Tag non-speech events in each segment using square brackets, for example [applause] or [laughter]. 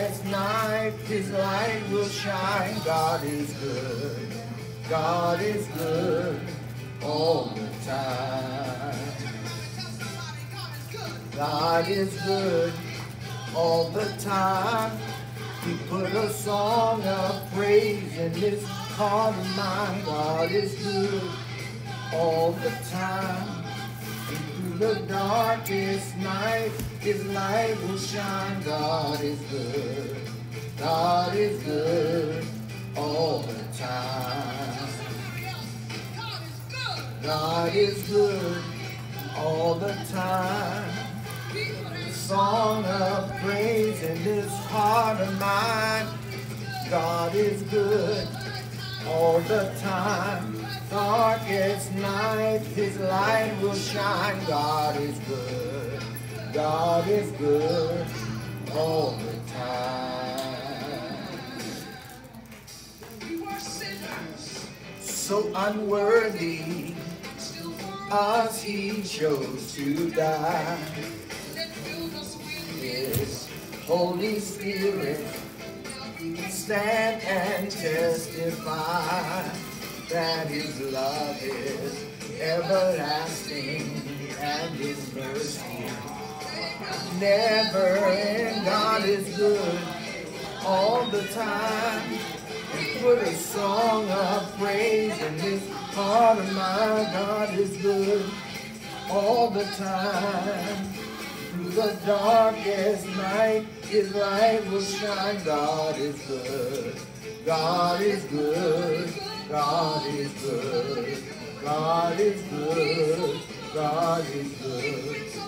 It's night, His light will shine. God is good, God is good all the time. God is good all the time. He put a song of praise in his heart of mine. God is good all the time the darkest night, His light will shine. God is good. God is good all the time. God is good all the time. Song of praise in this heart of mine. God is good all the time darkest night, His light will shine. God is good, God is good all the time. We were sinners, so unworthy, As He chose to die. His Holy Spirit, stand and testify that his love is everlasting and his mercy never end. God is good all the time. And put a song of praise in this heart of mine. God is good all the time. Through the darkest night, his light will shine. God is good. God is good. God is good. God is good. God is good.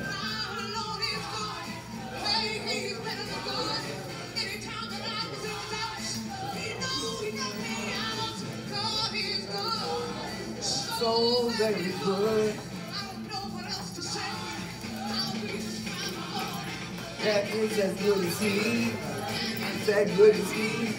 say it. That is as good as he. That good as he.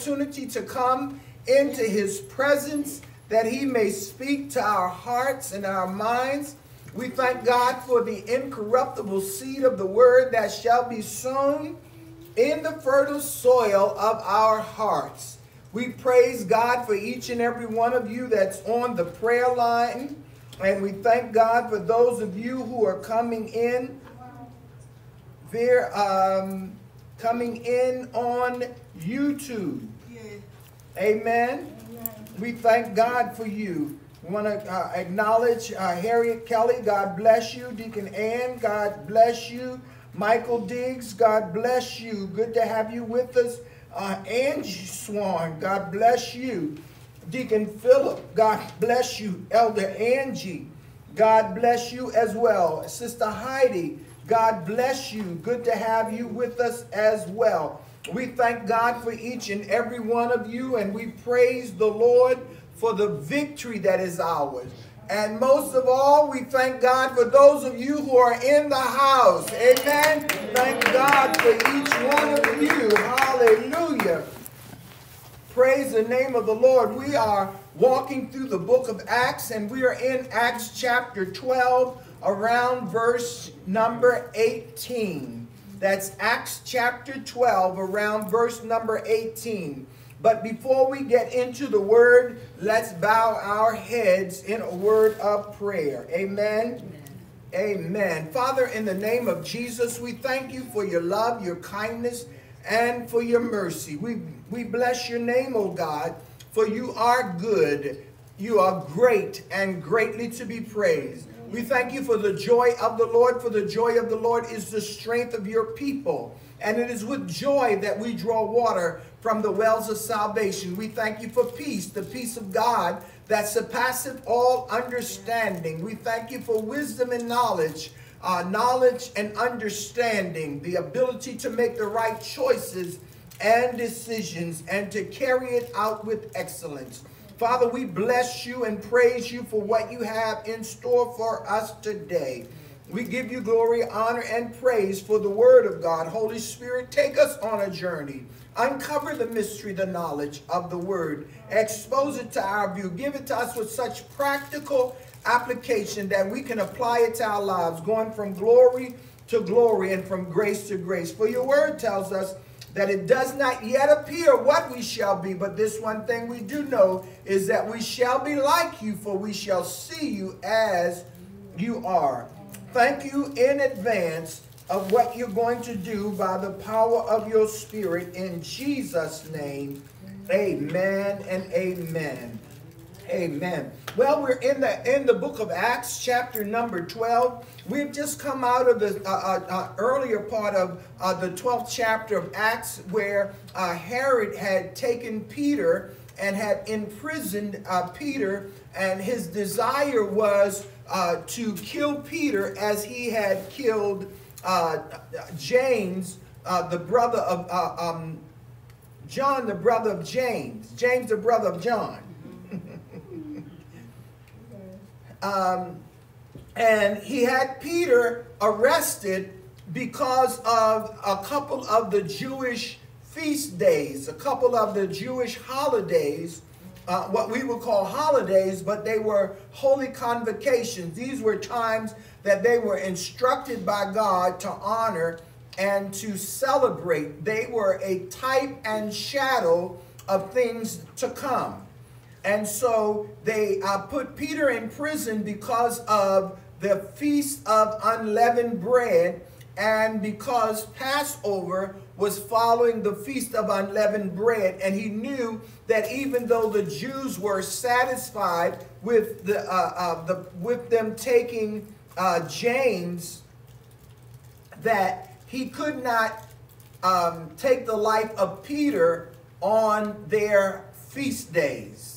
Opportunity to come into his presence that he may speak to our hearts and our minds. We thank God for the incorruptible seed of the word that shall be sown in the fertile soil of our hearts. We praise God for each and every one of you that's on the prayer line. And we thank God for those of you who are coming in via, um, coming in on YouTube. Amen. We thank God for you. We want to uh, acknowledge uh, Harriet Kelly. God bless you. Deacon Ann, God bless you. Michael Diggs, God bless you. Good to have you with us. Uh, Angie Swan, God bless you. Deacon Philip, God bless you. Elder Angie, God bless you as well. Sister Heidi, God bless you. Good to have you with us as well. We thank God for each and every one of you, and we praise the Lord for the victory that is ours. And most of all, we thank God for those of you who are in the house. Amen. Thank God for each one of you. Hallelujah. Praise the name of the Lord. We are walking through the book of Acts, and we are in Acts chapter 12, around verse number 18. That's Acts chapter 12, around verse number 18. But before we get into the word, let's bow our heads in a word of prayer. Amen. Amen. Amen. Father, in the name of Jesus, we thank you for your love, your kindness, and for your mercy. We, we bless your name, O God, for you are good. You are great and greatly to be praised. We thank you for the joy of the Lord, for the joy of the Lord is the strength of your people. And it is with joy that we draw water from the wells of salvation. We thank you for peace, the peace of God that surpasseth all understanding. We thank you for wisdom and knowledge, uh, knowledge and understanding, the ability to make the right choices and decisions and to carry it out with excellence. Father, we bless you and praise you for what you have in store for us today. We give you glory, honor, and praise for the word of God. Holy Spirit, take us on a journey. Uncover the mystery, the knowledge of the word. Expose it to our view. Give it to us with such practical application that we can apply it to our lives, going from glory to glory and from grace to grace. For your word tells us that it does not yet appear what we shall be, but this one thing we do know is that we shall be like you, for we shall see you as you are. Thank you in advance of what you're going to do by the power of your spirit in Jesus' name. Amen and amen. Amen. Well, we're in the in the book of Acts, chapter number 12. We've just come out of the uh, uh, uh, earlier part of uh, the 12th chapter of Acts, where uh, Herod had taken Peter and had imprisoned uh, Peter, and his desire was to kill Peter as he had killed James, the brother of um, John, the brother of James, James, the brother of John. Um, and he had Peter arrested because of a couple of the Jewish feast days, a couple of the Jewish holidays, uh, what we would call holidays, but they were holy convocations. These were times that they were instructed by God to honor and to celebrate. They were a type and shadow of things to come. And so they uh, put Peter in prison because of the Feast of Unleavened Bread and because Passover was following the Feast of Unleavened Bread. And he knew that even though the Jews were satisfied with, the, uh, uh, the, with them taking uh, James, that he could not um, take the life of Peter on their feast days.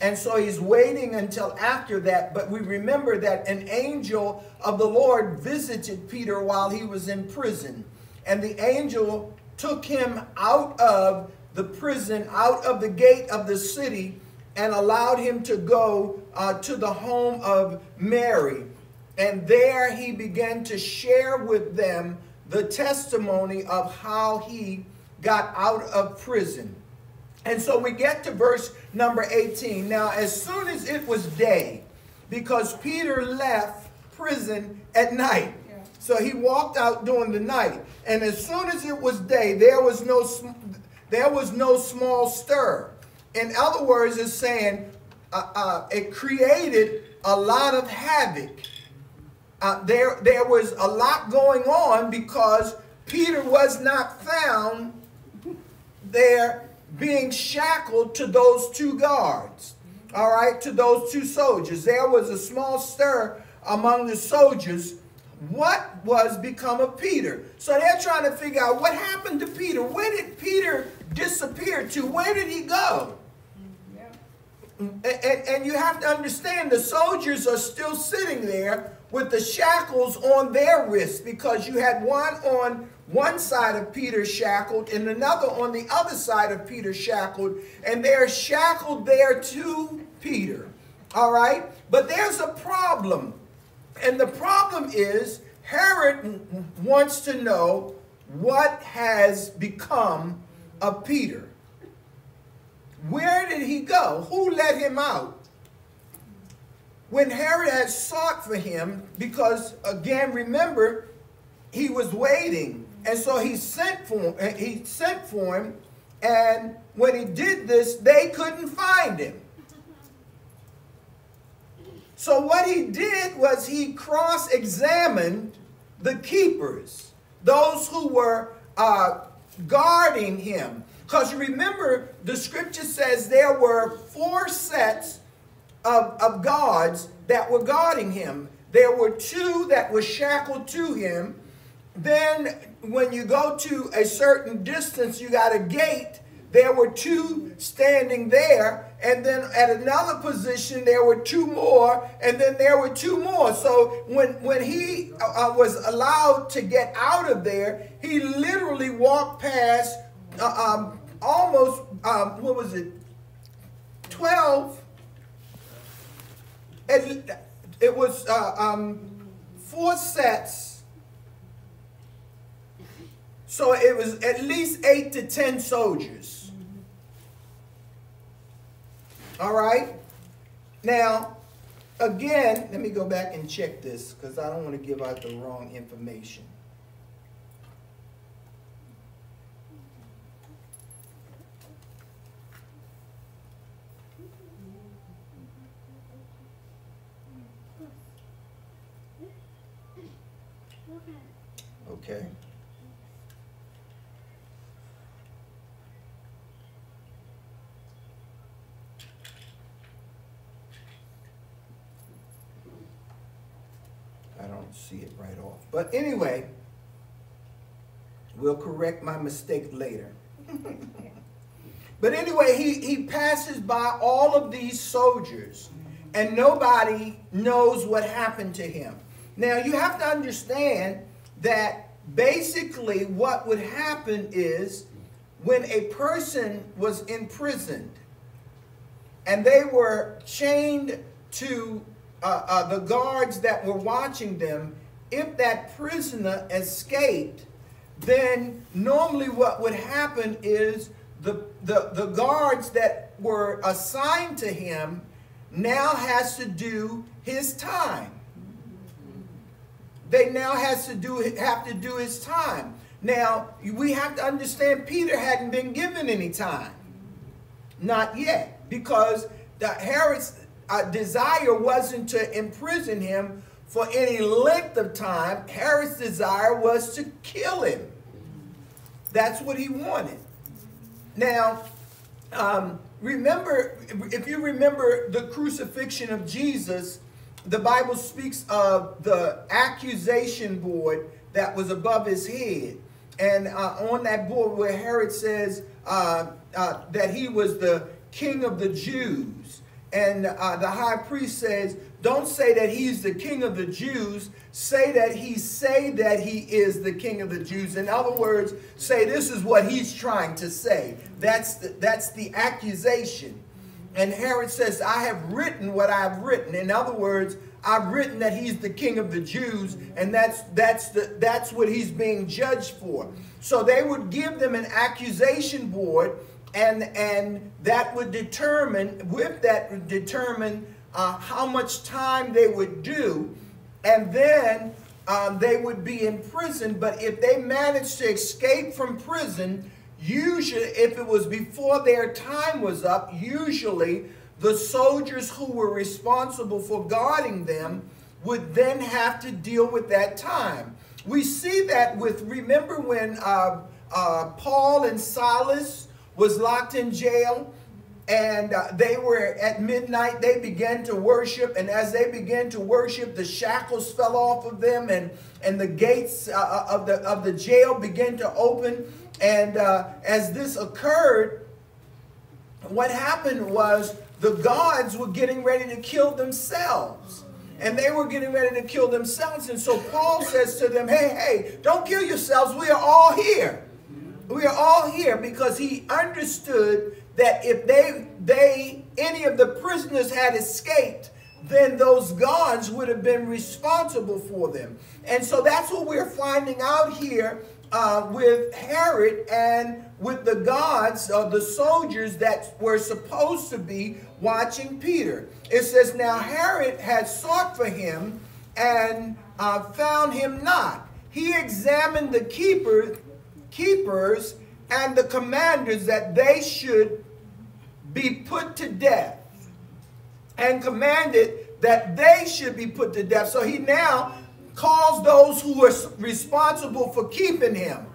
And so he's waiting until after that. But we remember that an angel of the Lord visited Peter while he was in prison. And the angel took him out of the prison, out of the gate of the city, and allowed him to go uh, to the home of Mary. And there he began to share with them the testimony of how he got out of prison. And so we get to verse number 18. Now, as soon as it was day, because Peter left prison at night, so he walked out during the night. And as soon as it was day, there was no there was no small stir. In other words, it's saying uh, uh, it created a lot of havoc. Uh, there, there was a lot going on because Peter was not found there being shackled to those two guards, all right, to those two soldiers. There was a small stir among the soldiers. What was become of Peter? So they're trying to figure out what happened to Peter. Where did Peter disappear to? Where did he go? And, and, and, you have to understand the soldiers are still sitting there with the shackles on their wrists because you had one on one side of Peter shackled and another on the other side of Peter shackled, and they're shackled there to Peter. All right? But there's a problem. And the problem is Herod wants to know what has become of Peter. Where did he go? Who let him out? When Herod had sought for him, because again, remember, he was waiting. And so he sent for him, uh, he sent for him, and when he did this, they couldn't find him. So what he did was he cross-examined the keepers, those who were uh, guarding him. Because remember, the scripture says there were four sets of, of guards that were guarding him. There were two that were shackled to him. Then when you go to a certain distance, you got a gate. There were two standing there. And then at another position, there were two more. And then there were two more. So when, when he uh, uh was allowed to get out of there, he literally walked past uh, um, almost, um, what was it, 12 it, it was uh, um, four sets. So it was at least eight to ten soldiers. All right? Now, again, let me go back and check this because I don't want to give out the wrong information. Okay. I don't see it right off. But anyway, we'll correct my mistake later. [laughs] but anyway, he, he passes by all of these soldiers and nobody knows what happened to him. Now, you have to understand that basically what would happen is when a person was imprisoned and they were chained to uh, uh, the guards that were watching them, if that prisoner escaped, then normally what would happen is the, the, the guards that were assigned to him now has to do his time they now has to do have to do his time. Now, we have to understand Peter hadn't been given any time. Not yet. Because the Herod's uh, desire wasn't to imprison him for any length of time. Herod's desire was to kill him. That's what he wanted. Now, um, remember, if you remember the crucifixion of Jesus, the Bible speaks of the accusation board that was above his head. and uh, on that board where Herod says uh, uh, that he was the king of the Jews. And uh, the high priest says, don't say that he's the king of the Jews. Say that he say that he is the king of the Jews. In other words, say this is what he's trying to say. That's the, that's the accusation. And Herod says, I have written what I've written. In other words, I've written that he's the king of the Jews, and that's that's the that's what he's being judged for. So they would give them an accusation board, and and that would determine with that determine uh, how much time they would do, and then um, they would be in prison. But if they managed to escape from prison, usually if it was before their time was up, usually the soldiers who were responsible for guarding them would then have to deal with that time. We see that with, remember when uh, uh, Paul and Silas was locked in jail and uh, they were at midnight, they began to worship. And as they began to worship, the shackles fell off of them and, and the gates uh, uh, of, the, of the jail began to open. And uh, as this occurred, what happened was the gods were getting ready to kill themselves. And they were getting ready to kill themselves. And so Paul says to them, hey, hey, don't kill yourselves. We are all here. We are all here because he understood that if they, they, any of the prisoners had escaped, then those gods would have been responsible for them. And so that's what we're finding out here uh, with Herod and with the gods, uh, the soldiers that were supposed to be watching Peter. It says, Now Herod had sought for him and uh, found him not. He examined the keeper, keepers and the commanders that they should be put to death and commanded that they should be put to death. So he now calls those who were responsible for keeping him.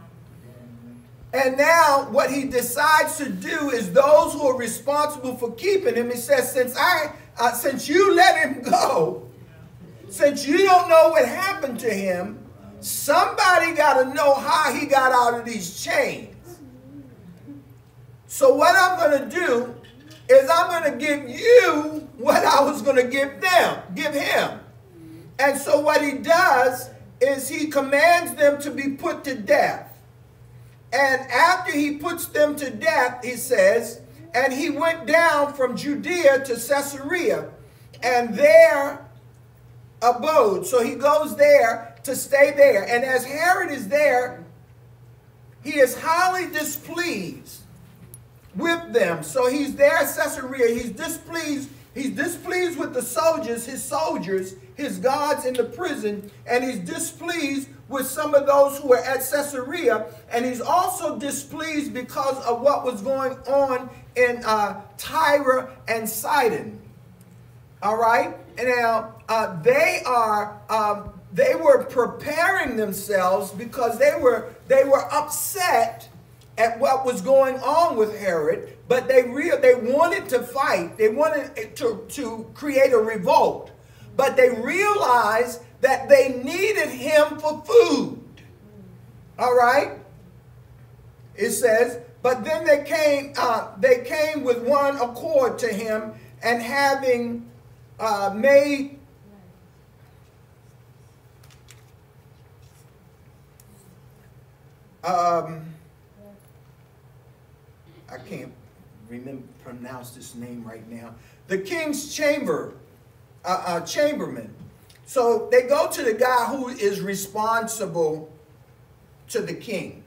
And now what he decides to do is those who are responsible for keeping him, he says, since I, uh, since you let him go, since you don't know what happened to him, somebody got to know how he got out of these chains. So what I'm going to do is I'm going to give you what I was going to give them, give him. And so what he does is he commands them to be put to death. And after he puts them to death, he says, and he went down from Judea to Caesarea and there abode. So he goes there to stay there. And as Herod is there, he is highly displeased with them. So he's there at Caesarea. He's displeased. He's displeased with the soldiers, his soldiers, his guards in the prison, and he's displeased with some of those who were at Caesarea, and he's also displeased because of what was going on in uh, Tyre and Sidon. All right? And now, uh, they are, um, they were preparing themselves because they were, they were upset at what was going on with Herod, but they real they wanted to fight. They wanted to, to create a revolt. But they realized that they needed him for food. All right? It says, but then they came, uh, they came with one accord to him, and having uh, made um, I can't remember pronounce this name right now. The king's chamber, uh, uh, chamberman so they go to the guy who is responsible to the king.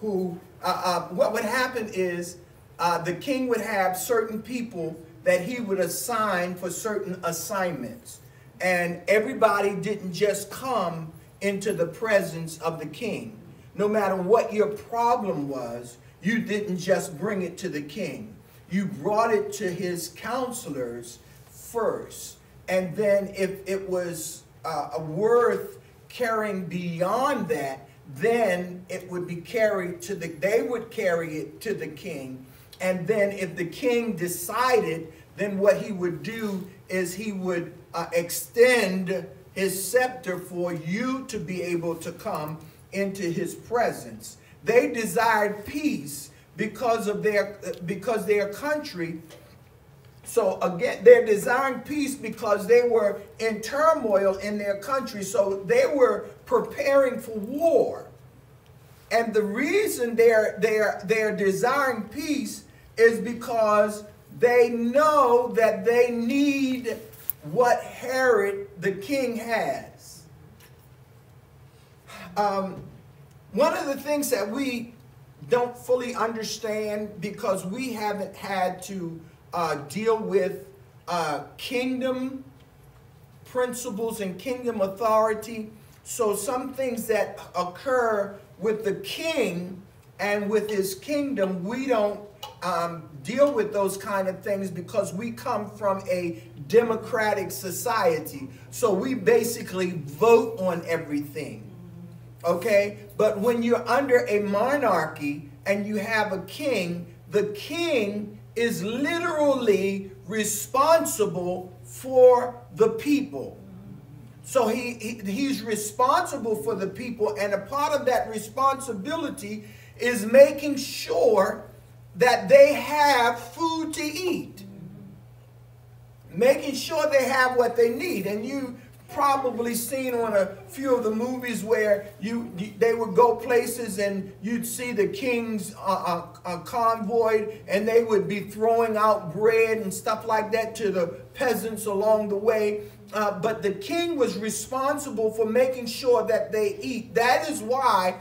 Who, uh, uh, what would happen is uh, the king would have certain people that he would assign for certain assignments. And everybody didn't just come into the presence of the king. No matter what your problem was, you didn't just bring it to the king. You brought it to his counselors first. And then if it was uh, worth carrying beyond that, then it would be carried to the, they would carry it to the king. And then if the king decided, then what he would do is he would uh, extend his scepter for you to be able to come into his presence. They desired peace because of their because their country so again, they're desiring peace because they were in turmoil in their country. So they were preparing for war. And the reason they're they're they're desiring peace is because they know that they need what Herod the king has. Um, one of the things that we don't fully understand because we haven't had to uh, deal with uh, kingdom principles and kingdom authority. So some things that occur with the king and with his kingdom, we don't um, deal with those kind of things because we come from a democratic society. So we basically vote on everything. Okay? But when you're under a monarchy and you have a king, the king is literally responsible for the people. So he, he, he's responsible for the people, and a part of that responsibility is making sure that they have food to eat. Making sure they have what they need. And you probably seen on a few of the movies where you, they would go places and you'd see the king's uh, uh, uh, convoy and they would be throwing out bread and stuff like that to the peasants along the way. Uh, but the king was responsible for making sure that they eat. That is why,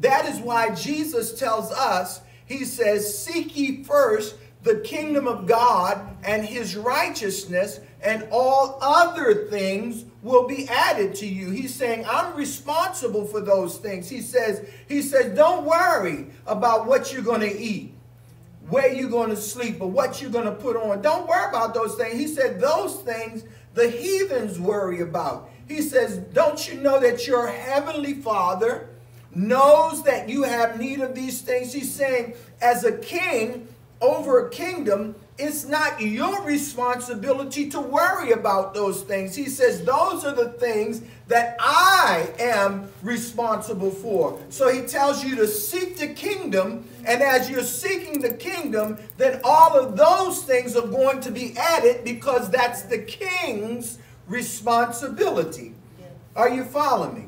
that is why Jesus tells us, he says, seek ye first the kingdom of God and his righteousness and all other things will be added to you. He's saying, I'm responsible for those things. He says, he says, don't worry about what you're going to eat, where you're going to sleep, or what you're going to put on. Don't worry about those things. He said, those things the heathens worry about. He says, don't you know that your heavenly father knows that you have need of these things? He's saying, as a king over a kingdom, it's not your responsibility to worry about those things. He says, those are the things that I am responsible for. So he tells you to seek the kingdom, and as you're seeking the kingdom, then all of those things are going to be added because that's the king's responsibility. Are you following me?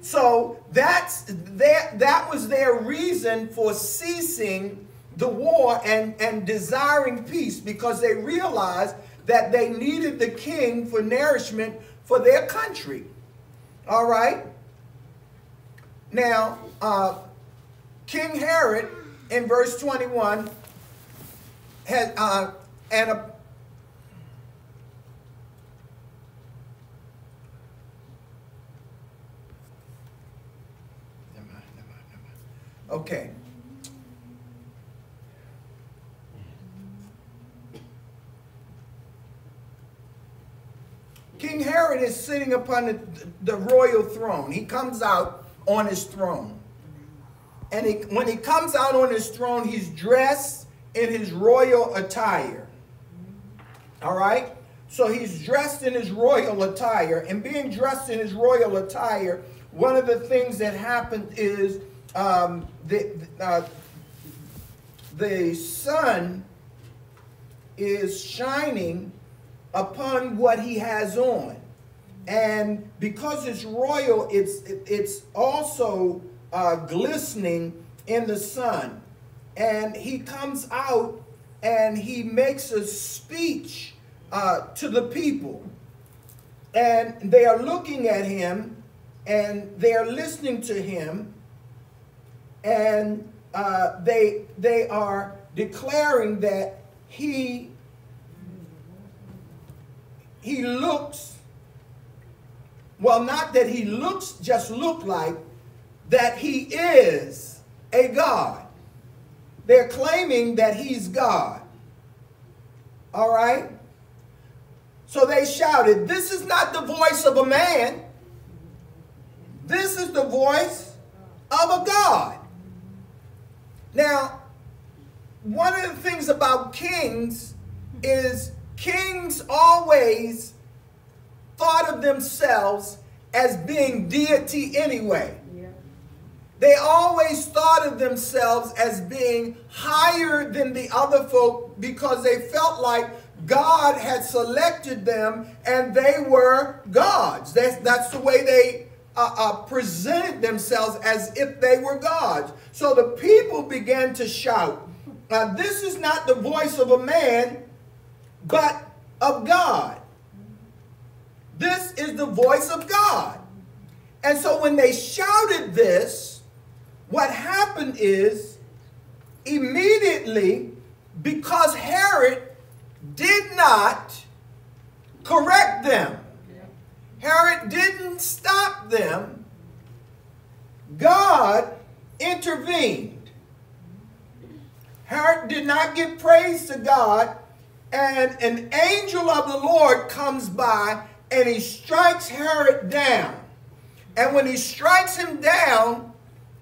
So that's that that was their reason for ceasing the war and, and desiring peace because they realized that they needed the king for nourishment for their country. All right? Now, uh, King Herod in verse 21 had, uh, and a, Okay. King Herod is sitting upon the, the royal throne. He comes out on his throne. And he, when he comes out on his throne, he's dressed in his royal attire. All right? So he's dressed in his royal attire. And being dressed in his royal attire, one of the things that happened is um, the, uh, the sun is shining upon what he has on. And because it's royal, it's, it's also uh, glistening in the sun. And he comes out and he makes a speech uh, to the people. And they are looking at him and they are listening to him. And uh, they, they are declaring that he he looks, well, not that he looks, just look like, that he is a God. They're claiming that he's God. All right? So they shouted, This is not the voice of a man. This is the voice of a God. Now, one of the things about kings is Kings always thought of themselves as being deity anyway. Yeah. they always thought of themselves as being higher than the other folk because they felt like God had selected them and they were gods. That's, that's the way they uh, uh, presented themselves as if they were gods. So the people began to shout, uh, This is not the voice of a man, but of God. This is the voice of God. And so when they shouted this, what happened is immediately, because Herod did not correct them, Herod didn't stop them, God intervened. Herod did not give praise to God, and an angel of the Lord comes by and he strikes Herod down. And when he strikes him down,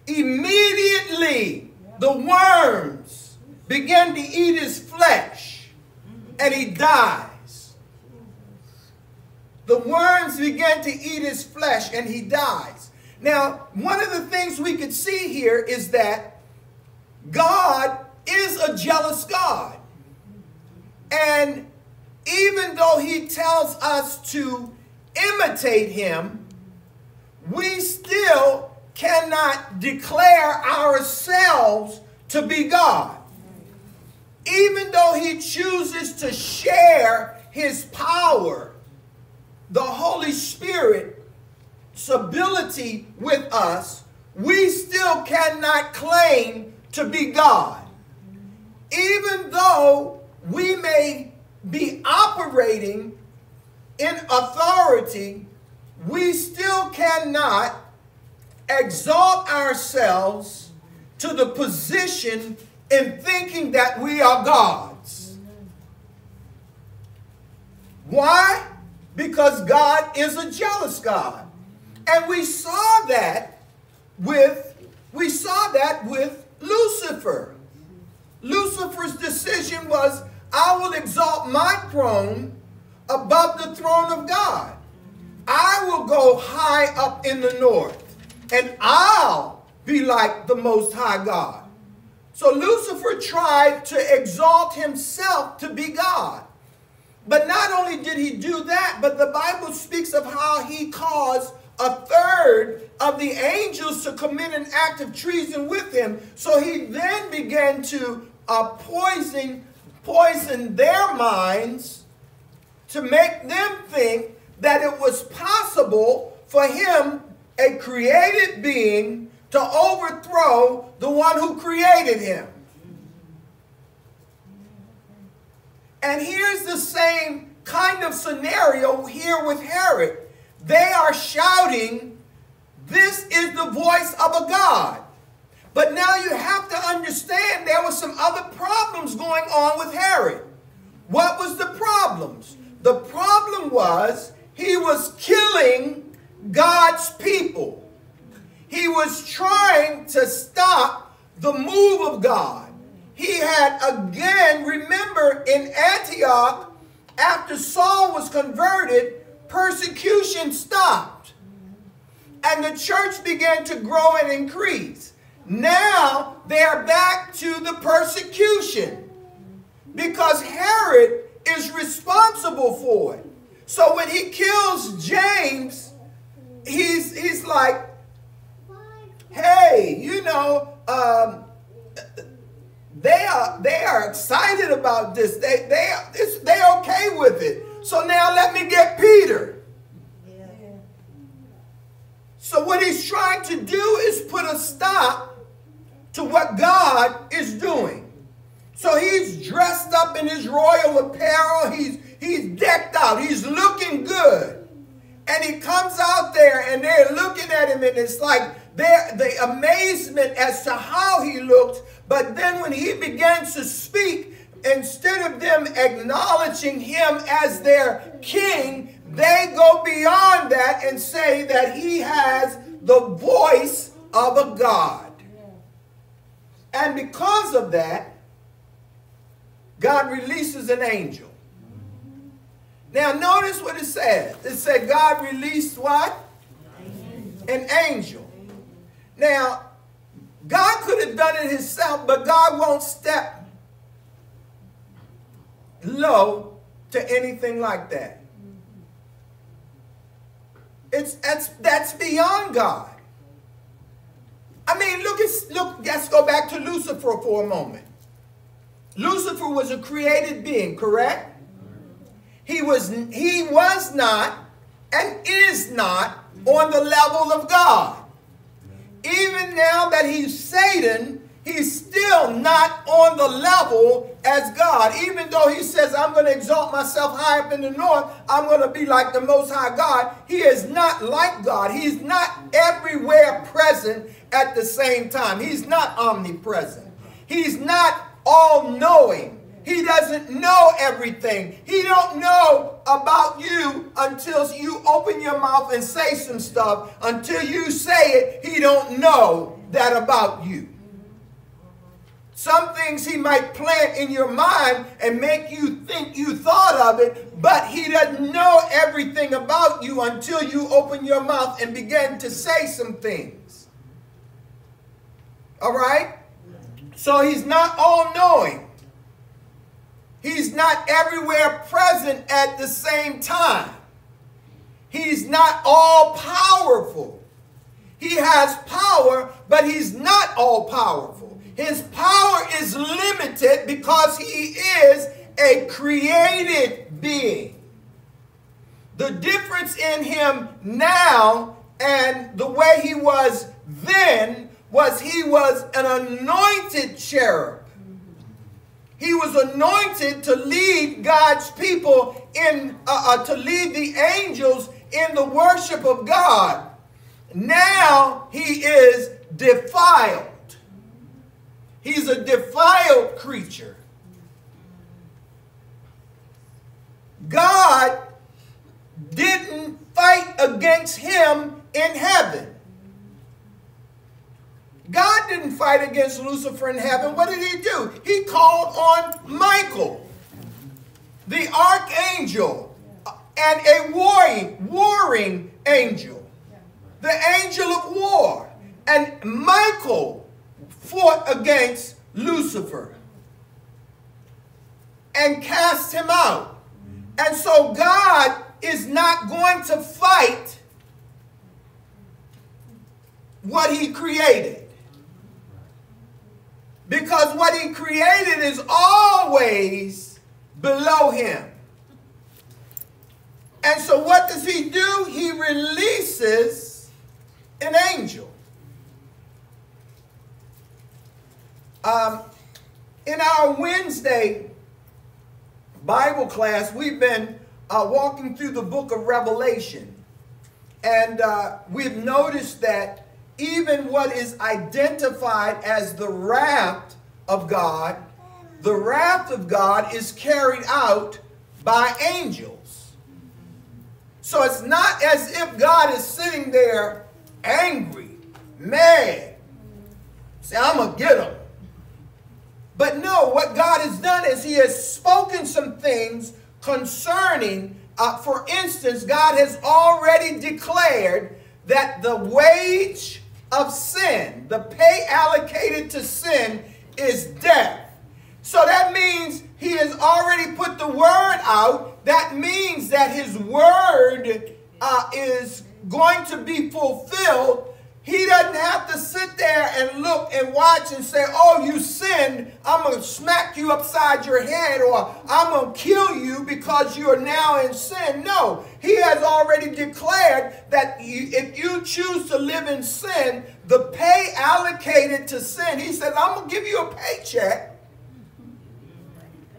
immediately the worms begin to eat his flesh and he dies. The worms begin to eat his flesh and he dies. Now, one of the things we could see here is that God is a jealous God. And even though he tells us to imitate him, we still cannot declare ourselves to be God. Even though he chooses to share his power, the Holy Spirit's ability with us, we still cannot claim to be God. Even though we may be operating in authority, we still cannot exalt ourselves to the position in thinking that we are gods. Why? Because God is a jealous God. And we saw that with we saw that with Lucifer. Lucifer's decision was I will exalt my throne above the throne of God. I will go high up in the north, and I'll be like the Most High God. So Lucifer tried to exalt himself to be God. But not only did he do that, but the Bible speaks of how he caused a third of the angels to commit an act of treason with him. So he then began to uh, poison poison their minds to make them think that it was possible for him, a created being, to overthrow the one who created him. And here's the same kind of scenario here with Herod. They are shouting, This is the voice of a God. But now you have to understand there were some other problems going on with Herod. What was the problems? The problem was he was killing God's people. He was trying to stop the move of God. He had again, remember in Antioch, after Saul was converted, persecution stopped. And the church began to grow and increase. Now they are back to the persecution because Herod is responsible for it. So when he kills James, he's he's like, hey, you know, um, they are they are excited about this. They they they okay with it. So now let me get Peter. Yeah. So what he's trying to do is put a stop to what God is doing. So he's dressed up in his royal apparel. He's, he's decked out. He's looking good. And he comes out there and they're looking at him and it's like the amazement as to how he looked. But then when he begins to speak, instead of them acknowledging him as their king, they go beyond that and say that he has the voice of a God. And because of that, God releases an angel. Now notice what it says. It said God released what? An angel. Now, God could have done it himself, but God won't step low to anything like that. It's that's that's beyond God. I mean, look at look, let's go back to Lucifer for a moment. Lucifer was a created being, correct? He was he was not and is not on the level of God. Even now that he's Satan, he's still not on the level as God. Even though he says, I'm going to exalt myself high up in the north, I'm going to be like the Most High God. He is not like God. He's not everywhere present at the same time. He's not omnipresent. He's not all-knowing. He doesn't know everything. He don't know about you until you open your mouth and say some stuff. Until you say it, he don't know that about you. Some things he might plant in your mind and make you think you thought of it, but he doesn't know everything about you until you open your mouth and begin to say some things. All right? So he's not all knowing. He's not everywhere present at the same time. He's not all powerful. He has power, but he's not all powerful. His power is limited because he is a created being. The difference in him now and the way he was then was he was an anointed cherub. He was anointed to lead God's people in, uh, uh, to lead the angels in the worship of God. Now he is defiled. He's a defiled creature. God didn't fight against him in heaven. God didn't fight against Lucifer in heaven. What did he do? He called on Michael, the archangel, and a warring, warring angel, the angel of war. And Michael fought against Lucifer and cast him out. And so God is not going to fight what he created. Because what he created is always below him. And so what does he do? He releases an angel. Um, in our Wednesday Bible class, we've been uh, walking through the book of Revelation. And uh, we've noticed that even what is identified as the wrath of God, the wrath of God is carried out by angels. So it's not as if God is sitting there angry, mad, say, I'm going to get them. But no, what God has done is he has spoken some things concerning, uh, for instance, God has already declared that the wage of sin, the pay allocated to sin is death. So that means he has already put the word out. That means that his word uh, is going to be fulfilled he doesn't have to sit there and look and watch and say, oh, you sinned. I'm going to smack you upside your head or I'm going to kill you because you are now in sin. No, he has already declared that you, if you choose to live in sin, the pay allocated to sin, he says, I'm going to give you a paycheck.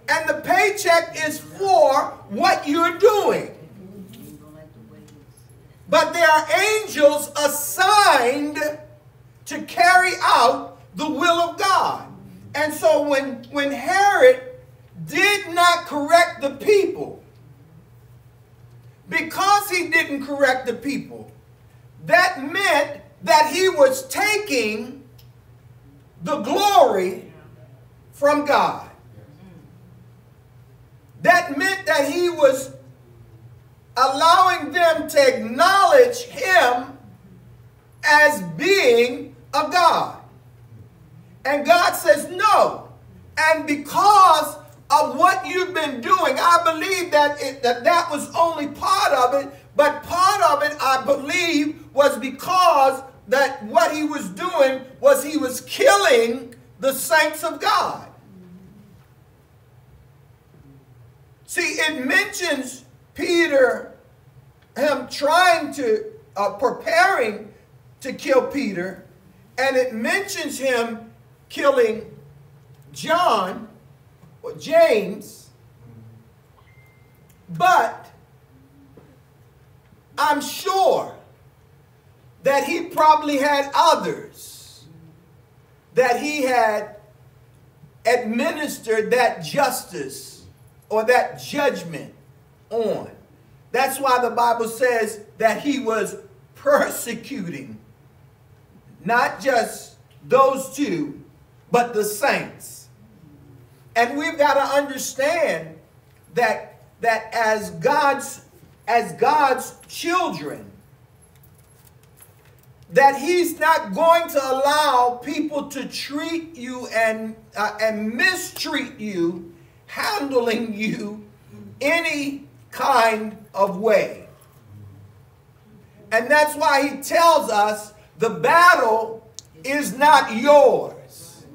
And the paycheck is for what you're doing. But there are angels assigned to carry out the will of God. And so when, when Herod did not correct the people, because he didn't correct the people, that meant that he was taking the glory from God. That meant that he was allowing them to acknowledge him as being a God. And God says, no. And because of what you've been doing, I believe that, it, that that was only part of it, but part of it, I believe, was because that what he was doing was he was killing the saints of God. See, it mentions Peter, him trying to, uh, preparing to kill Peter, and it mentions him killing John or James, but I'm sure that he probably had others that he had administered that justice or that judgment on. That's why the Bible says that he was persecuting not just those two, but the saints. And we've got to understand that, that as God's as God's children, that he's not going to allow people to treat you and, uh, and mistreat you, handling you any kind of way. And that's why he tells us the battle is not yours.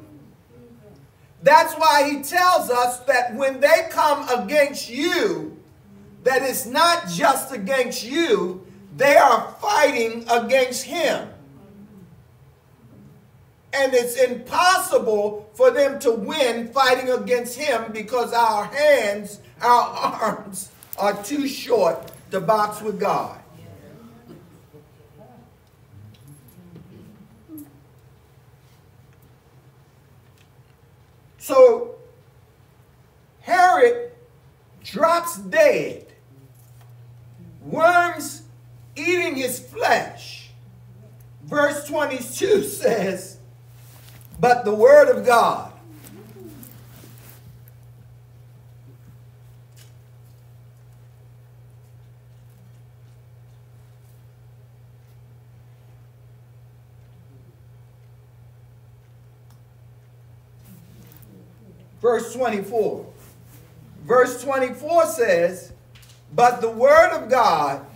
That's why he tells us that when they come against you, that it's not just against you, they are fighting against him. And it's impossible for them to win fighting against him because our hands, our [laughs] arms are too short to box with God. So Herod drops dead worms eating his flesh. Verse 22 [laughs] says, But the word of God Verse 24. Verse 24 says, but the word of God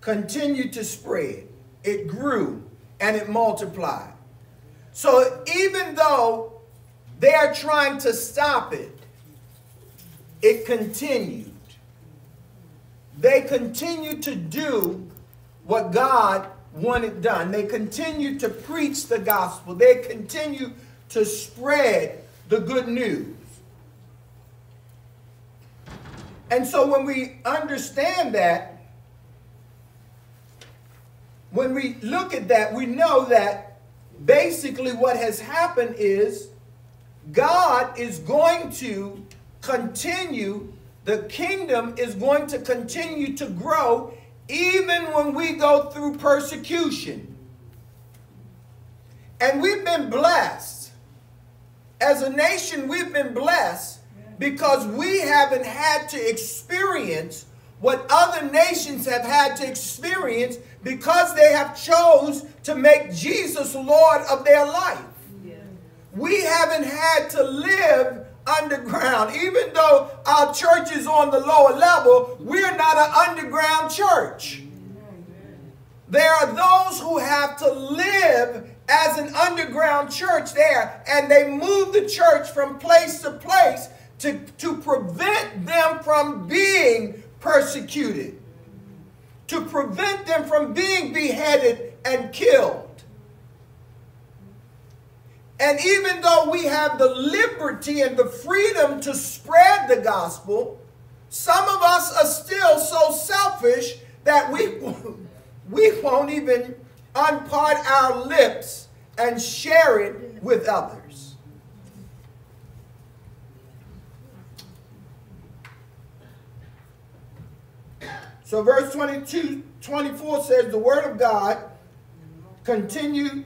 continued to spread. It grew and it multiplied. So even though they are trying to stop it, it continued. They continued to do what God wanted done. They continued to preach the gospel. They continued to spread the good news. And so when we understand that, when we look at that, we know that basically what has happened is God is going to continue, the kingdom is going to continue to grow even when we go through persecution. And we've been blessed. As a nation, we've been blessed because we haven't had to experience what other nations have had to experience because they have chose to make Jesus Lord of their life. We haven't had to live underground. Even though our church is on the lower level, we're not an underground church. There are those who have to live as an underground church there, and they moved the church from place to place to, to prevent them from being persecuted, to prevent them from being beheaded and killed. And even though we have the liberty and the freedom to spread the gospel, some of us are still so selfish that we, [laughs] we won't even unpart our lips and share it with others. So verse 22, 24 says, the word of God continued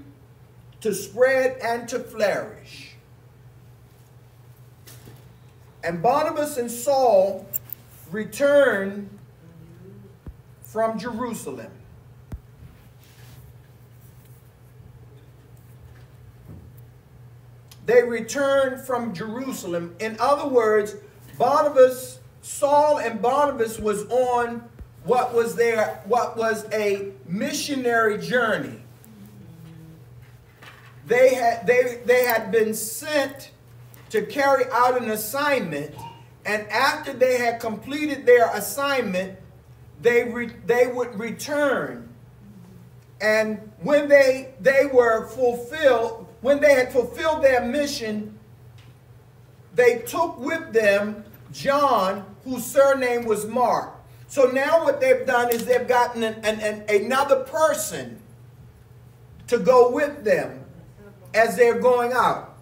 to spread and to flourish. And Barnabas and Saul returned from Jerusalem. They returned from Jerusalem. In other words, Barnabas, Saul and Barnabas was on what was their what was a missionary journey. They had they they had been sent to carry out an assignment, and after they had completed their assignment, they re, they would return. And when they they were fulfilled, when they had fulfilled their mission, they took with them John, whose surname was Mark. So now what they've done is they've gotten an, an, an, another person to go with them as they're going out.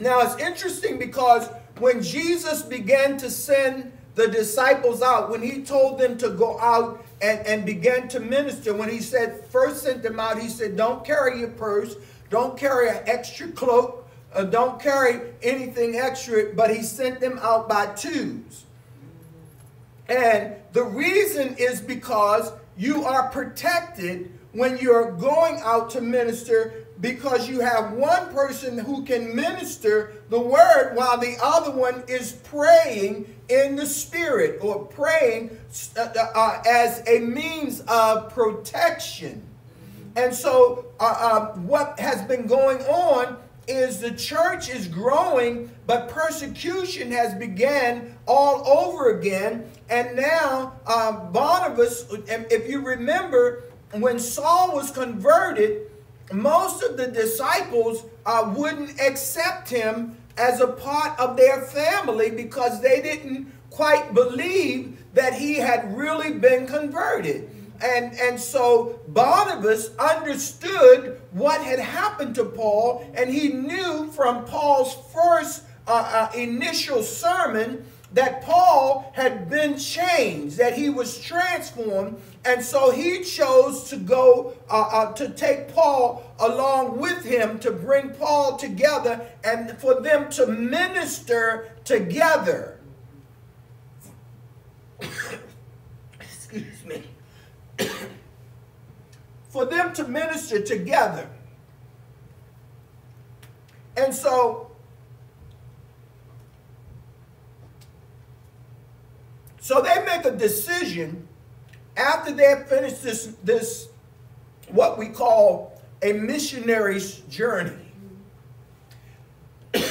Now it's interesting because when Jesus began to send the disciples out, when he told them to go out and, and began to minister, when he said, first sent them out, he said, don't carry your purse, don't carry an extra cloak, uh, don't carry anything extra, but he sent them out by twos. And the reason is because you are protected when you're going out to minister because you have one person who can minister the word while the other one is praying in the spirit or praying uh, uh, as a means of protection. And so, uh, um, what has been going on is the church is growing, but persecution has begun all over again. And now, um, Barnabas, if you remember, when Saul was converted, most of the disciples uh, wouldn't accept him as a part of their family because they didn't quite believe that he had really been converted. And, and so Barnabas understood what had happened to Paul, and he knew from Paul's first uh, uh, initial sermon that Paul had been changed, that he was transformed, and so he chose to go uh, uh, to take Paul along with him to bring Paul together and for them to minister together. [coughs] Excuse me. For them to minister together. And so, so they make a decision after they have finished this, this what we call a missionary's journey. they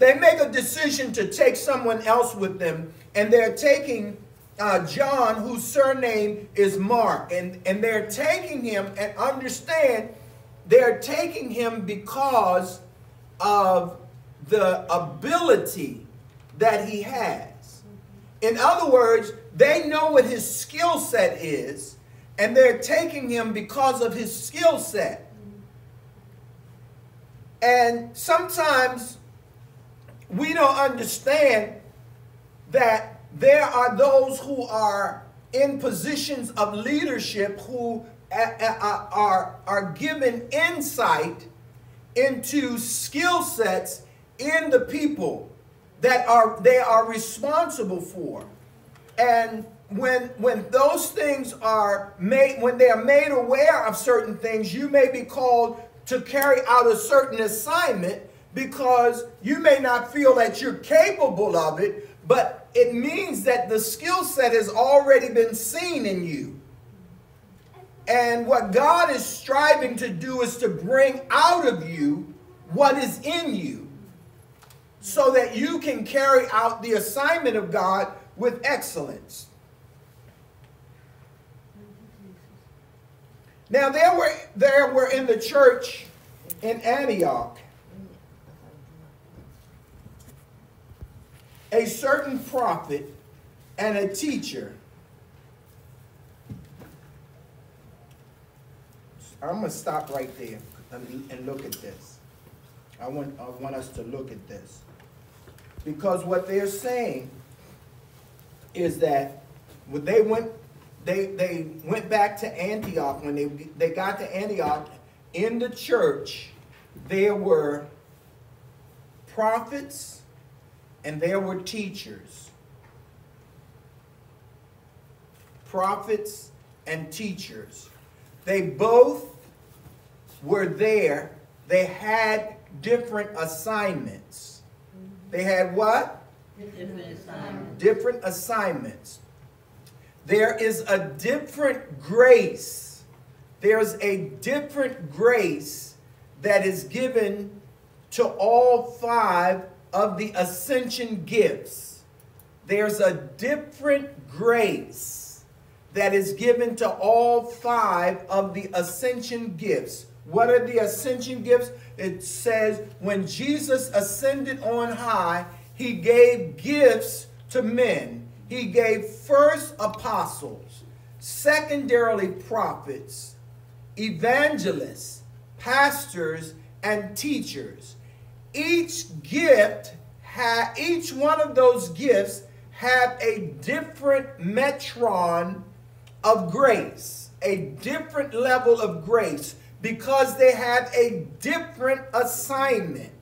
make a decision to take someone else with them, and they're taking uh, John, whose surname is Mark. And, and they're taking him, and understand, they're taking him because of the ability that he has. In other words, they know what his skill set is, and they're taking him because of his skill set. And sometimes we don't understand that there are those who are in positions of leadership who are, are given insight into skill sets in the people that are they are responsible for. And when when those things are made when they are made aware of certain things, you may be called to carry out a certain assignment because you may not feel that you're capable of it, but it means that the skill set has already been seen in you. And what God is striving to do is to bring out of you what is in you so that you can carry out the assignment of God with excellence. Now there were there were in the church in Antioch a certain prophet and a teacher. I'm going to stop right there and look at this. I want, I want us to look at this. Because what they're saying is that when they went, they, they went back to Antioch, when they, they got to Antioch, in the church, there were prophets and there were teachers, prophets and teachers. They both were there they had different assignments. They had what? Different assignments. Different assignments. There is a different grace. There's a different grace that is given to all five of the ascension gifts. There's a different grace that is given to all five of the ascension gifts. What are the ascension gifts? It says when Jesus ascended on high, he gave gifts to men. He gave first apostles, secondarily prophets, evangelists, pastors, and teachers. Each gift had each one of those gifts have a different metron of grace, a different level of grace because they have a different assignment.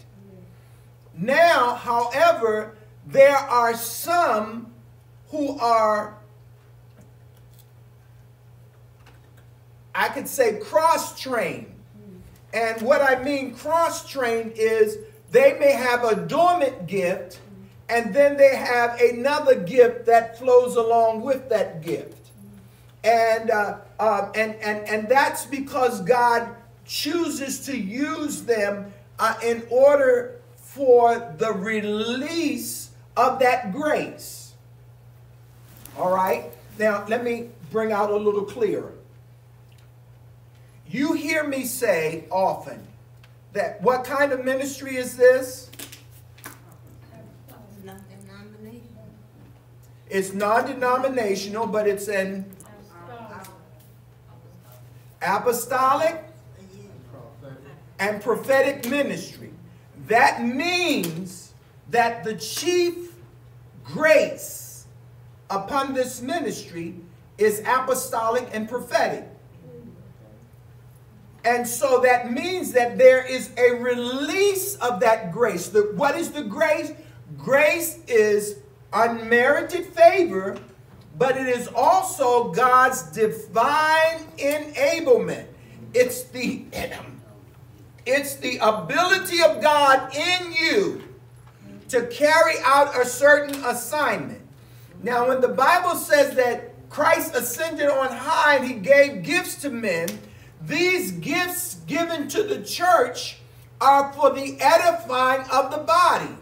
Now, however, there are some who are, I could say, cross trained. And what I mean cross trained is they may have a dormant gift and then they have another gift that flows along with that gift. And, uh, uh, and, and, and that's because God chooses to use them uh, in order for the release of that grace. All right? Now, let me bring out a little clearer. You hear me say often that what kind of ministry is this? It's non-denominational, but it's an apostolic and prophetic ministry. That means that the chief grace upon this ministry is apostolic and prophetic. And so that means that there is a release of that grace. The, what is the grace? Grace is unmerited favor, but it is also God's divine enablement. It's the [clears throat] it's the ability of God in you to carry out a certain assignment. Now, when the Bible says that Christ ascended on high and he gave gifts to men, these gifts given to the church are for the edifying of the body.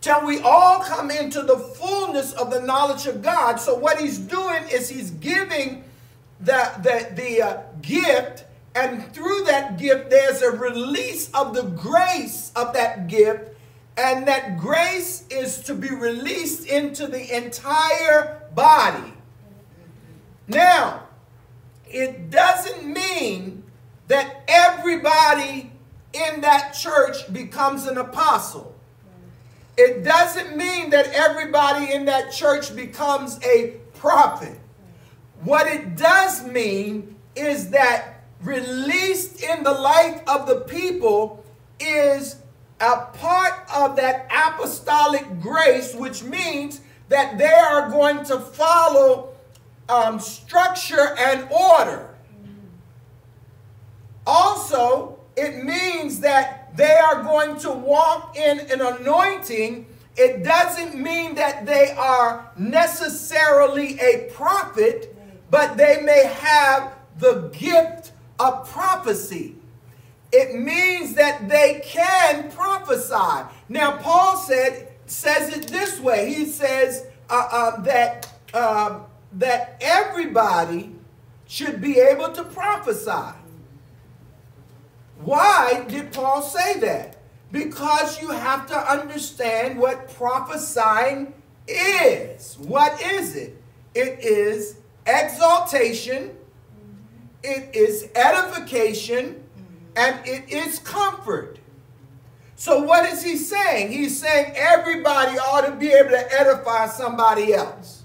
Till we all come into the fullness of the knowledge of God. So what he's doing is he's giving the, the, the uh, gift and through that gift, there's a release of the grace of that gift. And that grace is to be released into the entire body. Now, it doesn't mean that everybody in that church becomes an apostle. It doesn't mean that everybody in that church becomes a prophet. What it does mean is that released in the life of the people is a part of that apostolic grace, which means that they are going to follow um, structure and order. Also, it means that they are going to walk in an anointing. It doesn't mean that they are necessarily a prophet, but they may have the gift of prophecy. It means that they can prophesy. Now, Paul said says it this way. He says uh, uh, that uh, that everybody should be able to prophesy. Why did Paul say that? Because you have to understand what prophesying is. What is it? It is exaltation, it is edification, and it is comfort. So what is he saying? He's saying everybody ought to be able to edify somebody else.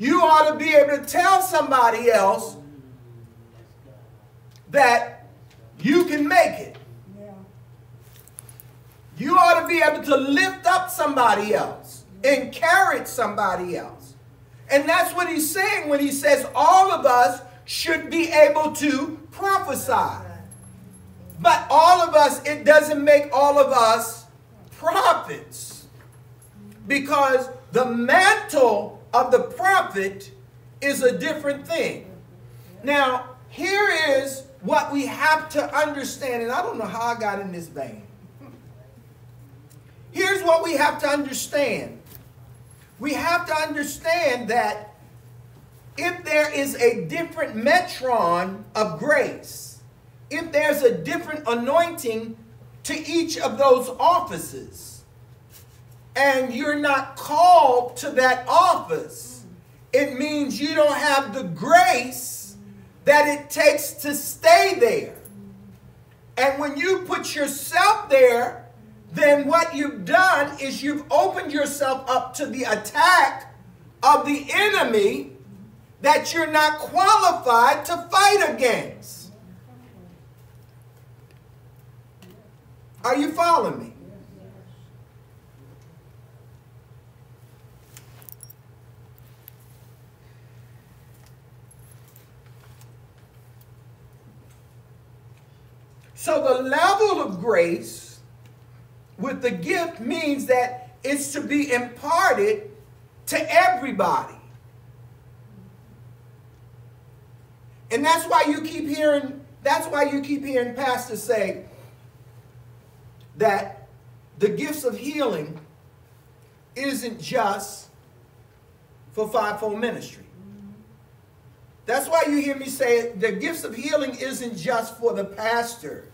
You ought to be able to tell somebody else that you can make it. You ought to be able to lift up somebody else, encourage somebody else. And that's what he's saying when he says all of us should be able to prophesy. But all of us, it doesn't make all of us prophets. Because the mantle of the prophet is a different thing. Now, here is what we have to understand, and I don't know how I got in this vein. Here's what we have to understand. We have to understand that if there is a different metron of grace, if there's a different anointing to each of those offices, and you're not called to that office, it means you don't have the grace that it takes to stay there. And when you put yourself there, then what you've done is you've opened yourself up to the attack of the enemy that you're not qualified to fight against. Are you following me? So the level of grace with the gift means that it's to be imparted to everybody. And that's why you keep hearing, that's why you keep hearing pastors say that the gifts of healing isn't just for fivefold ministry. That's why you hear me say the gifts of healing isn't just for the pastor.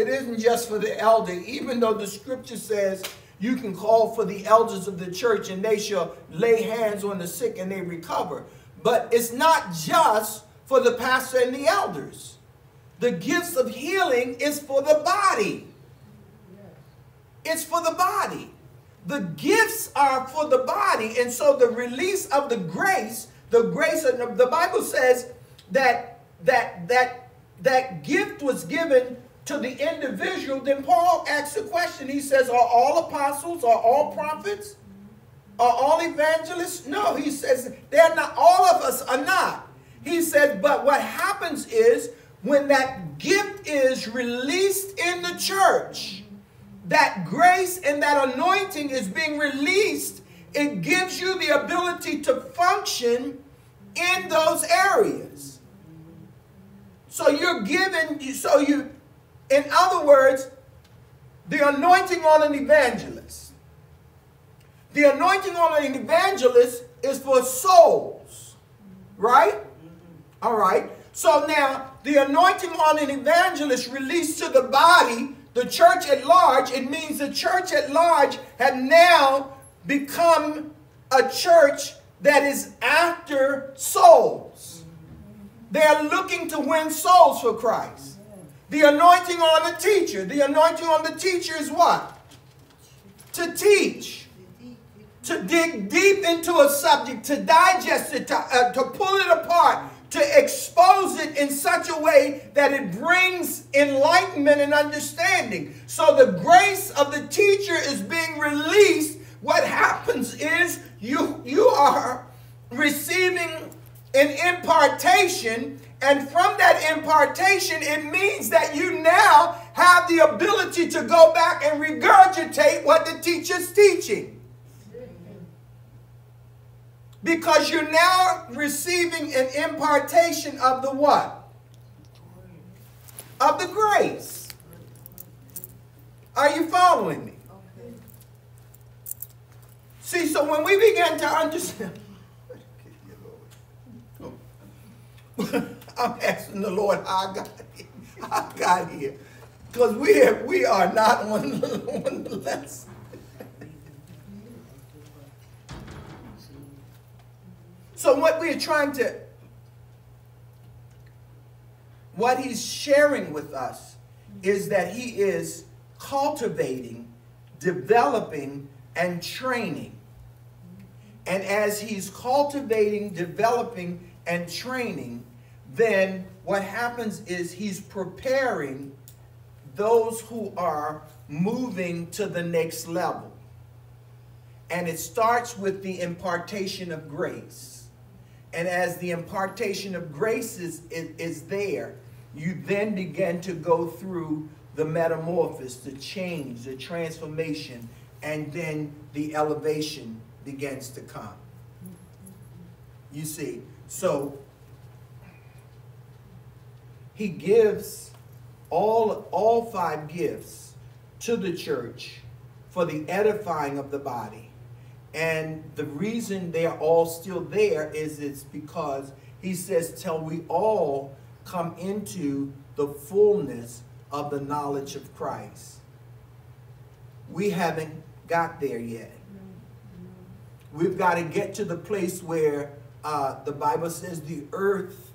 It isn't just for the elder, even though the scripture says you can call for the elders of the church and they shall lay hands on the sick and they recover. But it's not just for the pastor and the elders. The gifts of healing is for the body. It's for the body. The gifts are for the body. And so the release of the grace, the grace of the Bible says that that that that gift was given to the individual. Then Paul asks a question. He says, Are all apostles, are all prophets? Are all evangelists? No, he says they're not, all of us are not. He says, but what happens is when that gift is released in the church, that grace and that anointing is being released, it gives you the ability to function in those areas. So you're given, so you, in other words, the anointing on an evangelist the anointing on an evangelist is for souls, right? All right. So now, the anointing on an evangelist released to the body, the church at large, it means the church at large had now become a church that is after souls. They're looking to win souls for Christ. The anointing on the teacher. The anointing on the teacher is what? To teach to dig deep into a subject, to digest it, to, uh, to pull it apart, to expose it in such a way that it brings enlightenment and understanding. So the grace of the teacher is being released. What happens is you, you are receiving an impartation, and from that impartation, it means that you now have the ability to go back and regurgitate what the teacher's teaching. Because you're now receiving an impartation of the what? Of the grace. Are you following me? See, so when we begin to understand, [laughs] [laughs] I'm asking the Lord how I got here. I got here. Because we, have, we are not on, [laughs] on the lesson. So what we're trying to, what he's sharing with us is that he is cultivating, developing, and training. And as he's cultivating, developing, and training, then what happens is he's preparing those who are moving to the next level. And it starts with the impartation of grace. And as the impartation of grace is, is, is there, you then begin to go through the metamorphosis, the change, the transformation, and then the elevation begins to come. You see, so he gives all, all five gifts to the church for the edifying of the body. And the reason they are all still there is it's because he says, till we all come into the fullness of the knowledge of Christ. We haven't got there yet. We've got to get to the place where uh, the Bible says the earth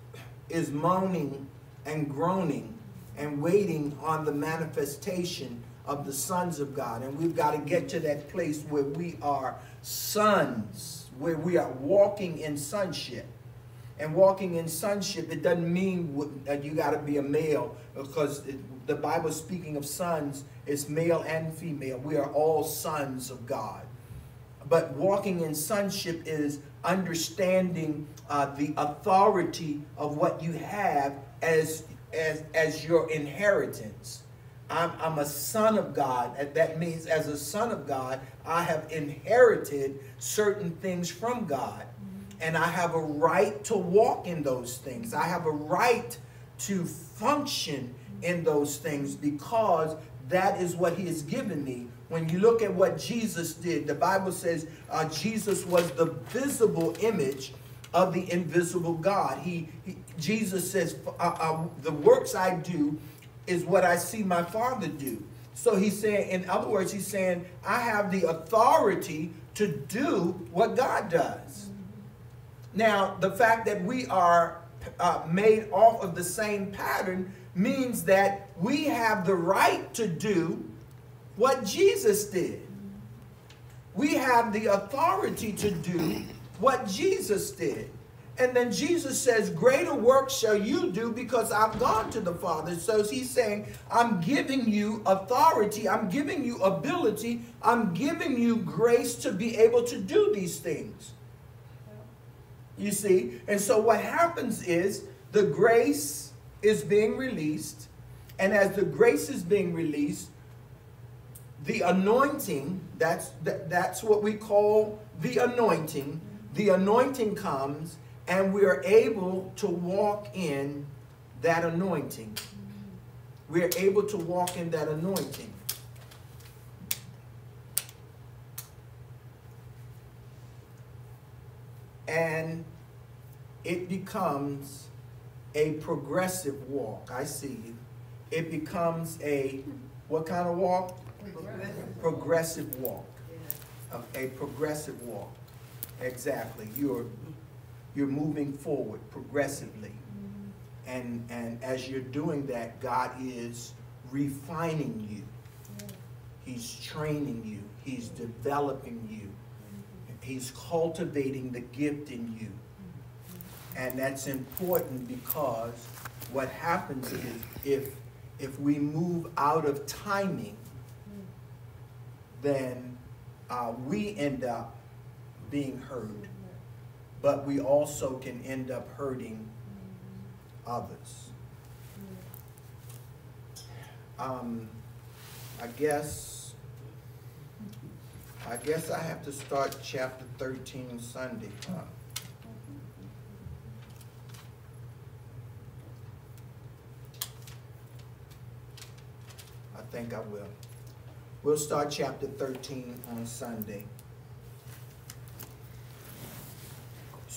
is moaning and groaning and waiting on the manifestation of the sons of God. And we've got to get to that place where we are sons, where we are walking in sonship. And walking in sonship, it doesn't mean that you got to be a male because it, the Bible speaking of sons is male and female. We are all sons of God. But walking in sonship is understanding uh, the authority of what you have as, as, as your inheritance. I'm, I'm a son of God. That means as a son of God, I have inherited certain things from God. And I have a right to walk in those things. I have a right to function in those things because that is what he has given me. When you look at what Jesus did, the Bible says uh, Jesus was the visible image of the invisible God. He, he Jesus says, the works I do is what I see my Father do. So he's saying, in other words, he's saying, I have the authority to do what God does. Now, the fact that we are uh, made off of the same pattern means that we have the right to do what Jesus did. We have the authority to do what Jesus did. And then Jesus says, Greater work shall you do because I've gone to the Father. So he's saying, I'm giving you authority, I'm giving you ability, I'm giving you grace to be able to do these things. You see? And so what happens is the grace is being released, and as the grace is being released, the anointing, that's, that, that's what we call the anointing, the anointing comes, and we are able to walk in that anointing. We are able to walk in that anointing. And it becomes a progressive walk. I see you. It becomes a, what kind of walk? Progressive, progressive walk. Yeah. A, a progressive walk. Exactly. You're, you're moving forward progressively. Mm -hmm. And, and as you're doing that, God is refining you. He's training you. He's developing you. Mm -hmm. He's cultivating the gift in you and that's important because what happens is if, if we move out of timing, then uh, we end up being hurt. But we also can end up hurting others. Um, I guess, I guess I have to start chapter 13 Sunday, huh? think I will. We'll start chapter 13 on Sunday.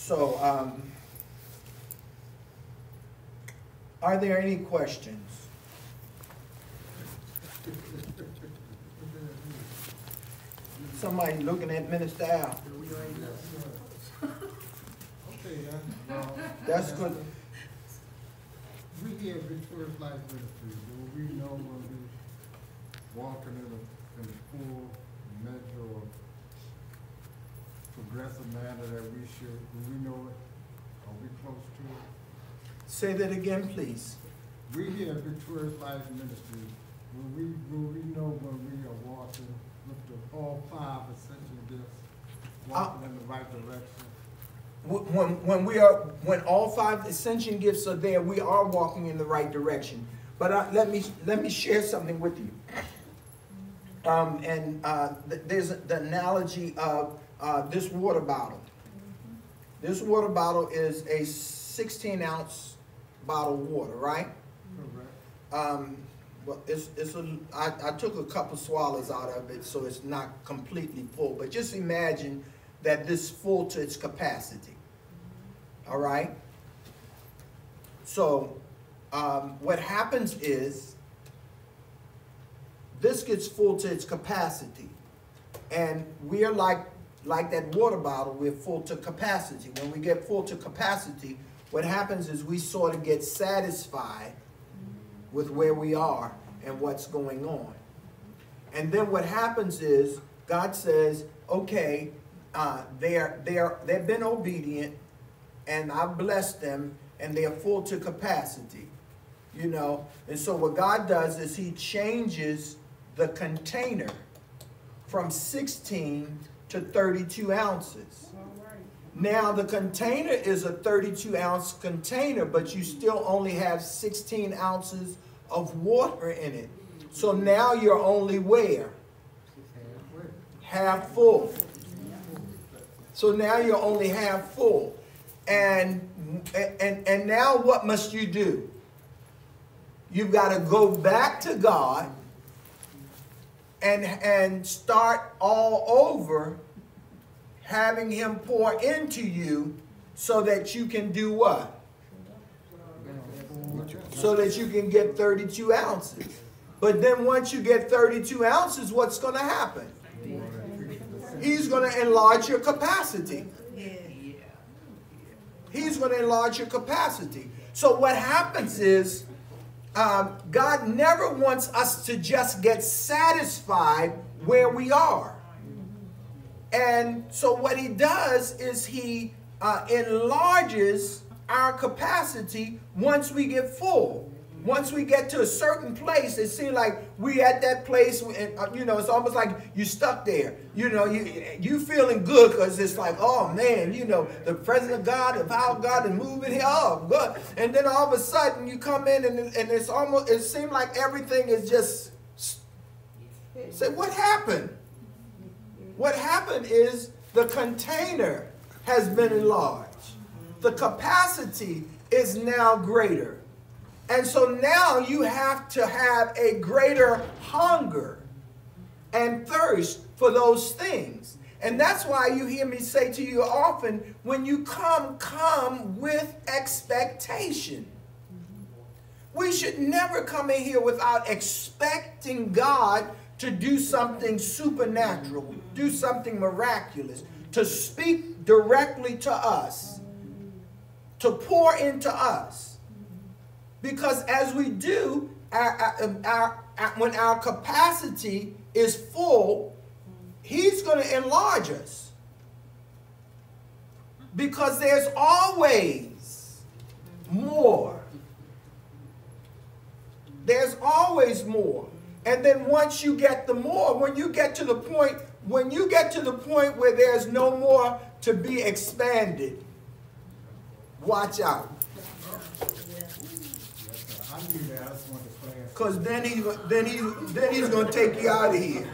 So, um, are there any questions? Somebody looking at Minister Al. That's good. We here at Victorious Life Ministry, do we know when we walking in a, in a full measure of progressive manner that we should, do we know it? Are we close to it? Say that again, please. We here at Victorious Life Ministry, will we, will we know when we are walking with the all five essential gifts, walking uh, in the right direction? when, when we are, when all five ascension gifts are there, we are walking in the right direction. But uh, let me, let me share something with you. Um, and uh, th- there's the analogy of uh, this water bottle. This water bottle is a 16 ounce bottle of water, right? Um, well, it's, it's a, I, I took a couple swallows out of it, so it's not completely full. But just imagine that this full to its capacity. All right? So, um, what happens is this gets full to its capacity. And we're like, like that water bottle, we're full to capacity. When we get full to capacity, what happens is we sort of get satisfied with where we are and what's going on. And then what happens is God says, okay, uh, they're, they're, they've been obedient and I've blessed them and they're full to capacity. You know, and so what God does is he changes the container from 16 to 32 ounces. Now the container is a 32 ounce container, but you still only have 16 ounces of water in it. So now you're only where? Half full. So now you're only half full. And and and now what must you do? You've got to go back to God and and start all over having him pour into you so that you can do what? So that you can get 32 ounces. But then once you get 32 ounces, what's going to happen? He's going to enlarge your capacity. He's going to enlarge your capacity. So what happens is, um, God never wants us to just get satisfied where we are. And so what he does is he uh, enlarges our capacity once we get full. Once we get to a certain place, it seems like we at that place, and uh, you know, it's almost like you stuck there. You know, you you feeling good because it's like, oh man, you know, the presence of God, of God is moving here. Oh, good. And then all of a sudden you come in and, and it's almost, it seems like everything is just, say, what happened? What happened is the container has been enlarged. The capacity is now greater. And so now you have to have a greater hunger and thirst for those things. And that's why you hear me say to you often when you come, come with expectation. We should never come in here without expecting God to do something supernatural, do something miraculous, to speak directly to us, to pour into us. Because as we do, our, um, our, our, when our capacity is full, He's going to enlarge us. Because there's always more. There's always more. And then once you get the more, when you get to the point, when you get to the point where there's no more to be expanded, watch out. I knew that, I just wanted to class. Cause then he then he then he's gonna take you out of here.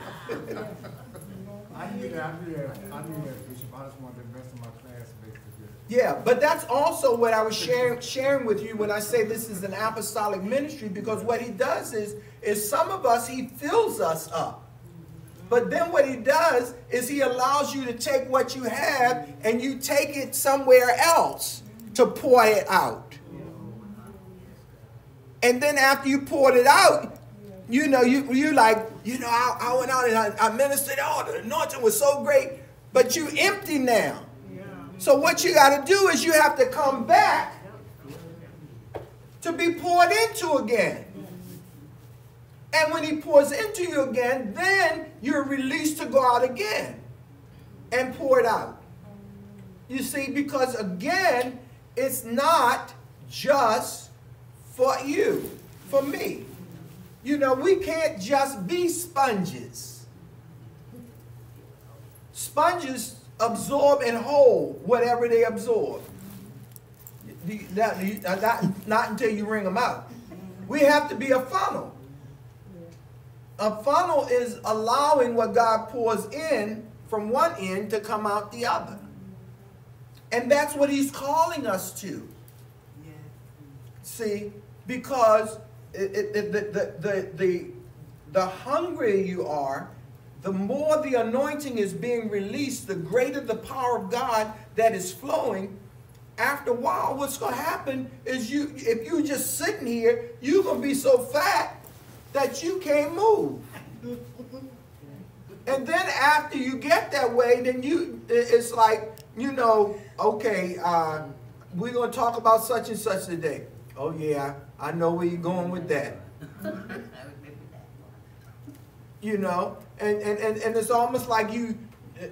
I knew that, I knew that, I knew that, Bishop, I just wanted the rest of my classmates to get. Yeah, but that's also what I was sharing sharing with you when I say this is an apostolic ministry because what he does is is some of us he fills us up. But then what he does is he allows you to take what you have and you take it somewhere else to pour it out. And then after you poured it out, you know, you you like, you know, I, I went out and I, I ministered, oh, the anointing was so great, but you empty now. So what you got to do is you have to come back to be poured into again. And when he pours into you again, then you're released to go out again and pour it out. You see, because again, it's not just for you, for me. You know, we can't just be sponges. Sponges absorb and hold whatever they absorb. Not, not, not until you wring them out. We have to be a funnel. A funnel is allowing what God pours in from one end to come out the other. And that's what he's calling us to. See, because it, it, the, the, the, the, the hungrier you are, the more the anointing is being released, the greater the power of God that is flowing. After a while, what's going to happen is you, if you're just sitting here, you're going to be so fat that you can't move. And then after you get that way, then you, it's like, you know, okay, uh, we're going to talk about such and such today. Oh, yeah, I know where you're going with that. [laughs] you know, and, and, and, and it's almost like you,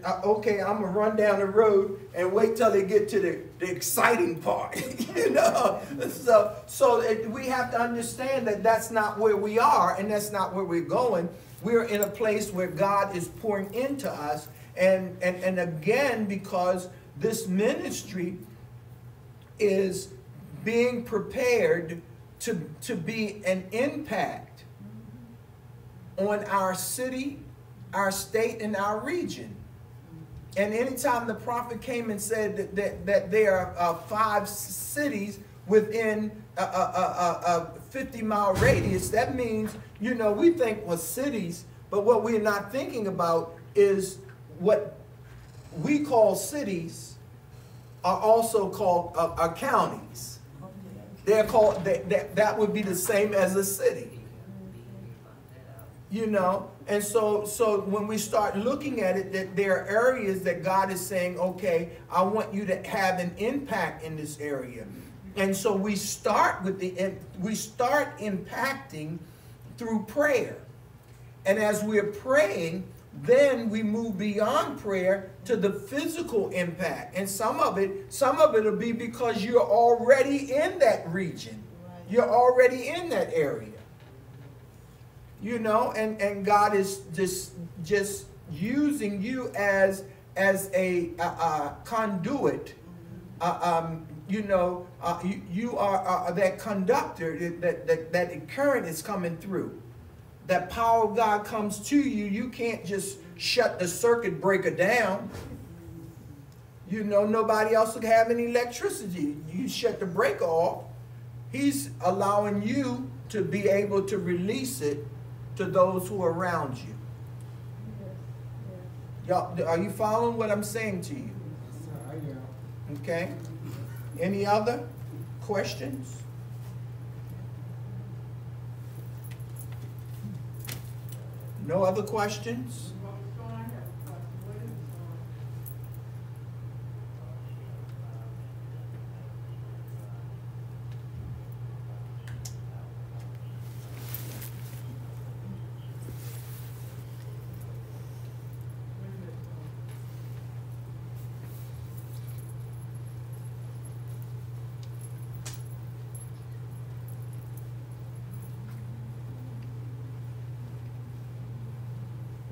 uh, okay, I'm going to run down the road and wait till they get to the, the exciting part, [laughs] you know. So, so it, we have to understand that that's not where we are and that's not where we're going. We're in a place where God is pouring into us. And, and, and again, because this ministry is being prepared to, to be an impact on our city, our state, and our region. And anytime the prophet came and said that, that, that there are uh, five cities within a, a, a, a 50 mile radius, that means, you know, we think, well, cities, but what we're not thinking about is what we call cities are also called uh, are counties. They're called, that, that, that would be the same as a city. You know, and so so when we start looking at it, that there are areas that God is saying, okay, I want you to have an impact in this area. And so we start with the we start impacting through prayer. And as we're praying, then we move beyond prayer to the physical impact. And some of it, some of it will be because you're already in that region. You're already in that area. You know, and, and God is just just using you as as a, a, a conduit. Uh, um, you know, uh, you, you are uh, that conductor that, that, that current is coming through that power of God comes to you, you can't just shut the circuit breaker down. You know, nobody else would have any electricity. You shut the breaker off. He's allowing you to be able to release it to those who are around you. Y'all, are you following what I'm saying to you? Okay. Any other questions? No other questions?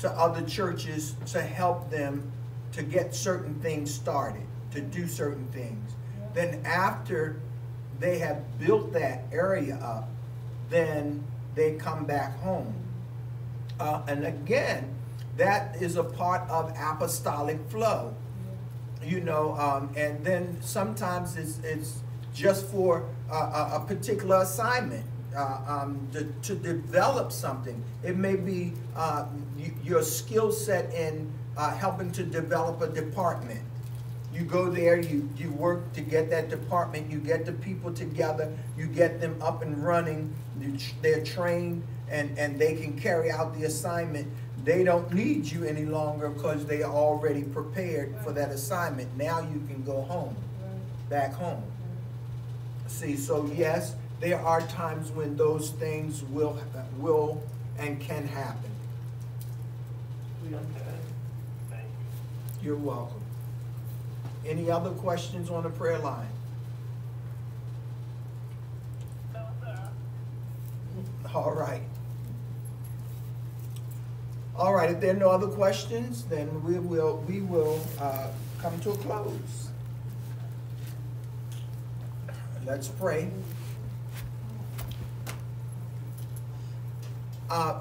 to other churches to help them to get certain things started, to do certain things. Then after they have built that area up, then they come back home. Uh, and again, that is a part of apostolic flow. You know, um, and then sometimes it's, it's just for a, a particular assignment uh, um, to, to, develop something. It may be uh, your skill set in uh, helping to develop a department. You go there, you, you work to get that department, you get the people together, you get them up and running, they're trained, and, and they can carry out the assignment. they don't need you any longer because they are already prepared for that assignment. Now you can go home, back home. See, so yes, there are times when those things will, will and can happen. You're welcome. Any other questions on the prayer line? All right. All right, if there are no other questions, then we will, we will uh, come to a close. Let's pray. Uh,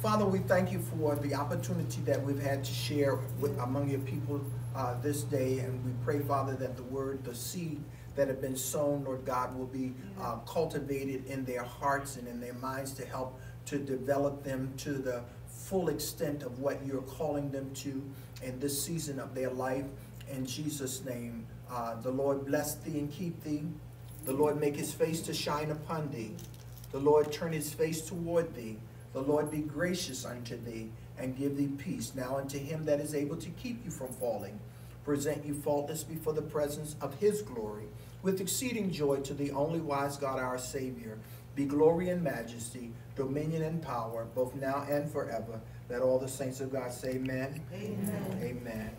Father, we thank you for the opportunity that we've had to share with, among your people uh, this day, and we pray, Father, that the word, the seed that have been sown, Lord God, will be uh, cultivated in their hearts and in their minds to help to develop them to the full extent of what you're calling them to in this season of their life. In Jesus' name, uh, the Lord bless thee and keep thee. The Lord make his face to shine upon thee. The Lord turn his face toward thee. The Lord be gracious unto thee and give thee peace. Now unto him that is able to keep you from falling, present you faultless before the presence of his glory, with exceeding joy to the only wise God our Savior, be glory and majesty, dominion and power, both now and forever. Let all the saints of God say amen. Amen. Amen.